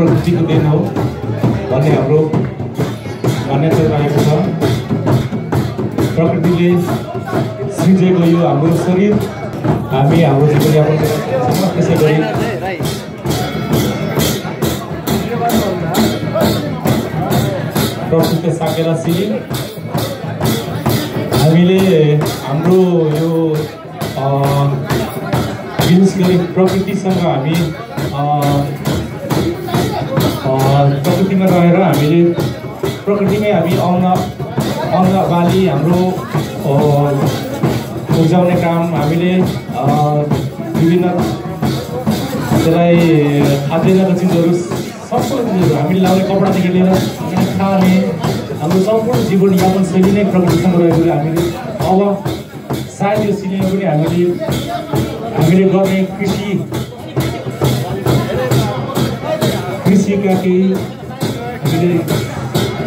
प्रकृतिको देन हो भन्ने हाम्रो मान्यता रहेको छ। प्रकृतिले सृजेको यो हाम्रो शरीर हामी हाम्रो जीवनयापन त्यसै गरी प्रकृतिले साकेर सिली हामीले हाम्रो यो विशेष गरी प्रकृतिसँग हामी प्रकृतिमा रहेर हामीले प्रकृतिमै हामी अन्न अन्न बाली हाम्रो उब्जाउने काम हामीले विभिन्न त्यसलाई खाद्यान्नको चिजहरू सम्पूर्ण चिजहरू हामीले लाउने कपडादेखि लिएर खाने हाम्रो सम्पूर्ण जीवनयापन शैली नै प्रकृतिसँग रहेकोले हामीले अब सायद यो सिनेमा पनि हामीले हामीले गर्ने कृषि कृषिका केही हामीले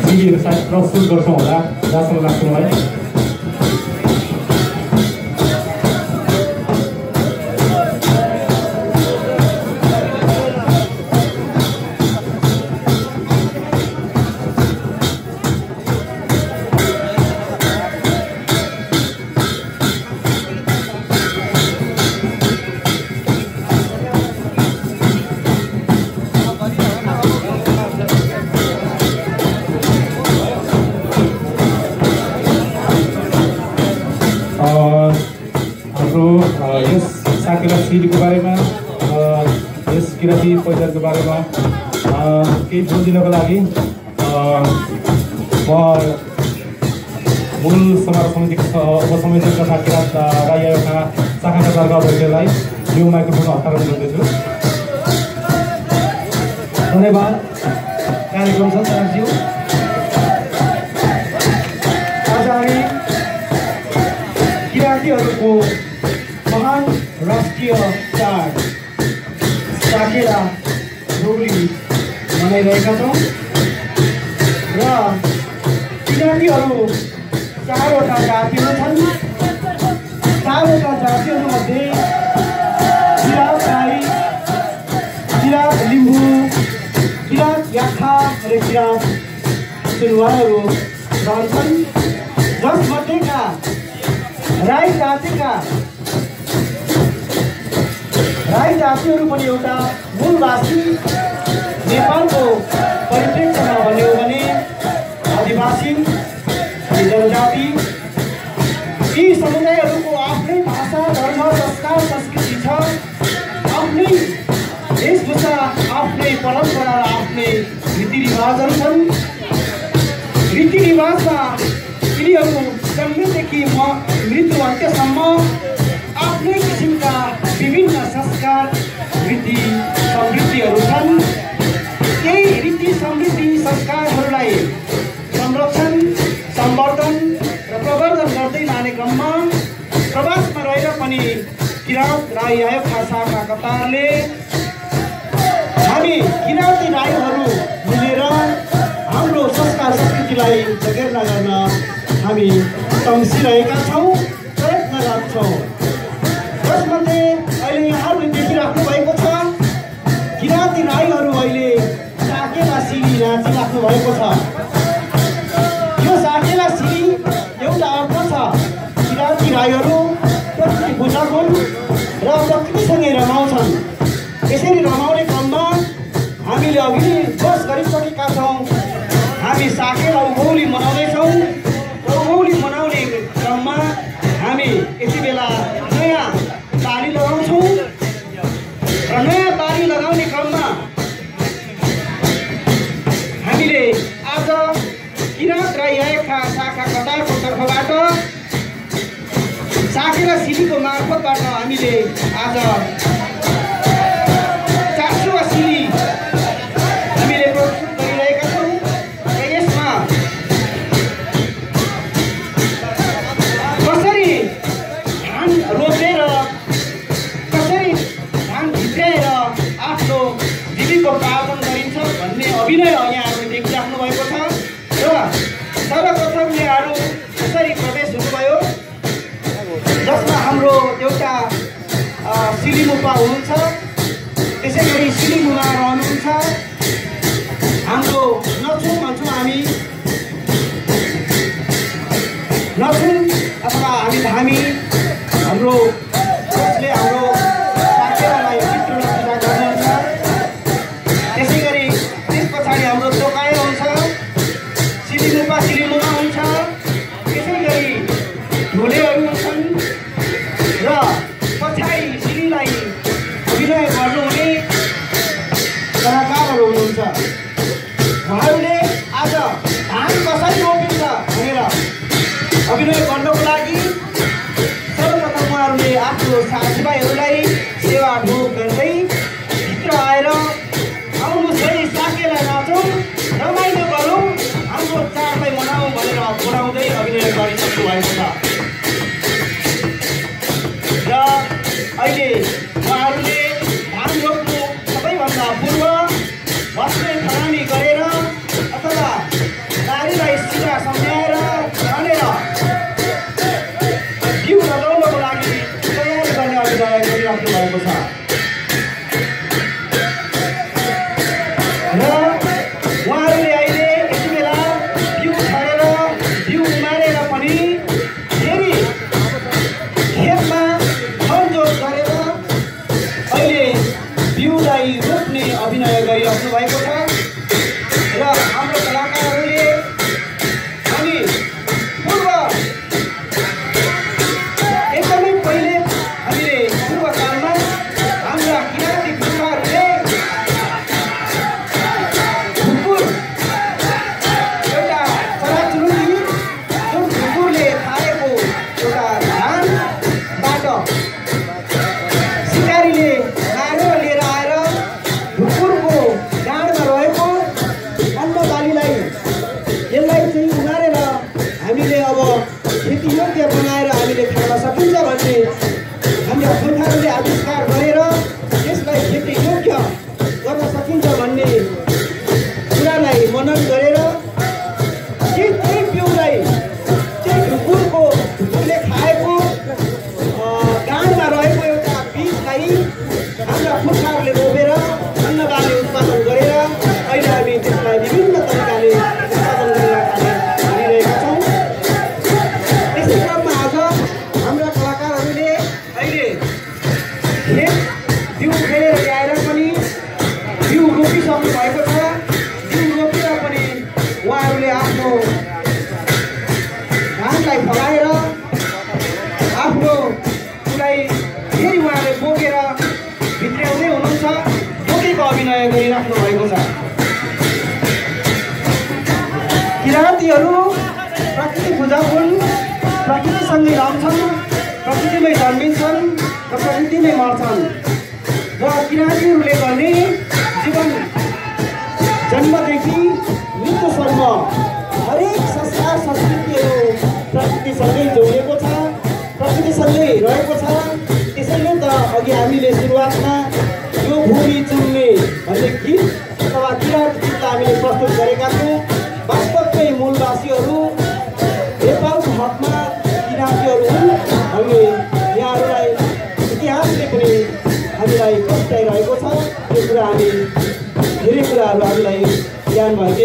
सिडीहरू सायद प्रस्तुत गर्छौँ होला जहाँसम्म लाग्छ मलाई सिडीको बारेमा यस किराँती पहिचानको बारेमा केही बुझिदिनको लागि म मूल समाज समितिको उपसमिति तथा किराँत राई आयोगका शाखाका दर्गा अध्यक्षलाई यो माइक्रोफोन हस्तान्तरण गर्दैछु। धन्यवाद। कार्यक्रम छ सरज्यू आज हामी किराँतीहरूको राष्ट्रिय चाड साकेला लोग्री मनाइरहेका छौँ र किराँतीहरू चारवटा जातिहरू छन् चारवटा जातिहरूमध्ये किराँत राई किराँत लिम्बू किराँत याखा र किराँत सुनवारहरू रहन्छन् जसमध्येका राई जातिका राई जातिहरू पनि एउटा मूलवासी नेपालको परिप्रेक्ष्यमा भन्यो भने आदिवासी जनजाति। यी समुदायहरूको आफ्नै भाषा धर्म संस्कार संस्कृति छ। आफ्नै वेशभूषा आफ्नै परम्परा र आफ्नै रीतिरिवाजहरू छन्। रीतिरिवाजमा यिनीहरू जन्मेदेखि म मृत्यु अन्त्यसम्म संस्कार रीति समृद्धिहरू छन्। केही रीति समृद्धि संस्कारहरूलाई संरक्षण सम्वर्धन र प्रवर्धन गर्दै लाने क्रममा प्रवासमा रहेर पनि किराँत राई आयोगका शाखा कतारले। हामी किराँती राईहरू मिलेर हाम्रो संस्कार संस्कृतिलाई जगेर्ना गर्न हामी तम्सिरहेका छौँ। सिडीको मार्फतबाट हामीले आज सेवा हुनुहुन्छ त्यसै गरी सिलिङमा रहनुहुन्छ हाम्रो नचुङ भन्छौँ हामी। नचुङ अथवा हामी धामी। हाम्रो लगाया करिए आपके भाई को साथ व्यक्तिहरू प्रकृति पूजा हुन् प्रकृतिसँगै रहन्छन् प्रकृतिमै जन्मिन्छन् र प्रकृतिमै मर्छन्। र किरातीहरूले गर्ने जीवन जन्मदेखि मृत्युसम्म हरेक संस्कार संस्कृतिहरू प्रकृतिसँगै जोडिएको छ प्रकृतिसँगै रहेको छ। त्यसैले त अघि हामीले सुरुवातमा यो भूमि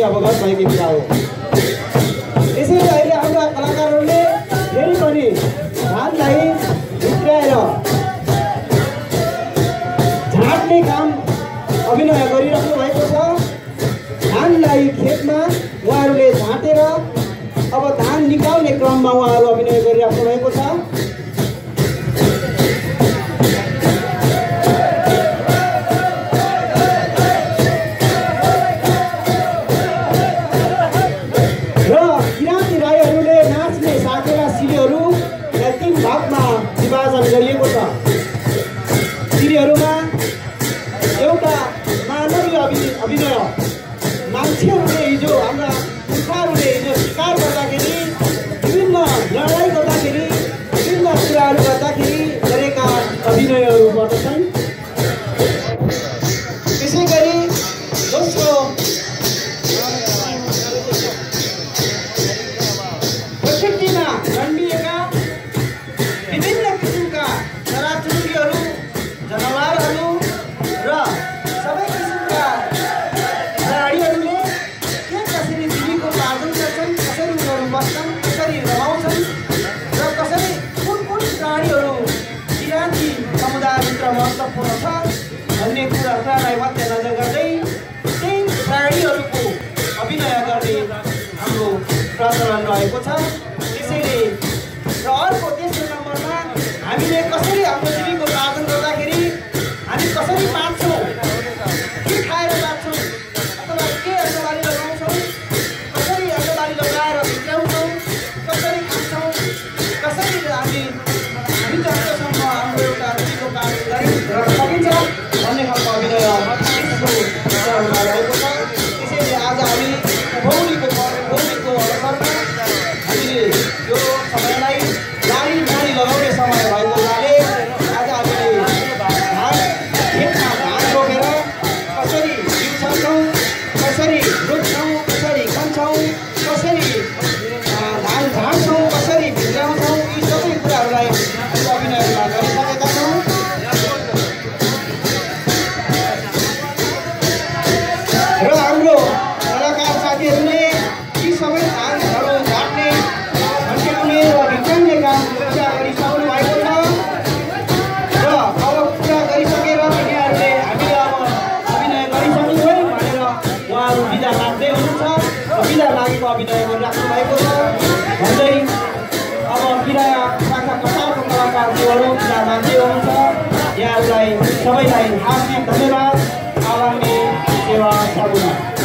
अवगत नहीं किया हो? पता कि আমরা যদি गरिराख्नु भएको छ भन्दै अब किराया शाखा कसारको कलाकारज्यूहरू किरा मान्छे हुनुहुन्छ यहाँहरूलाई सबैलाई हार्दिक धन्यवाद आगामी सेवा सगुना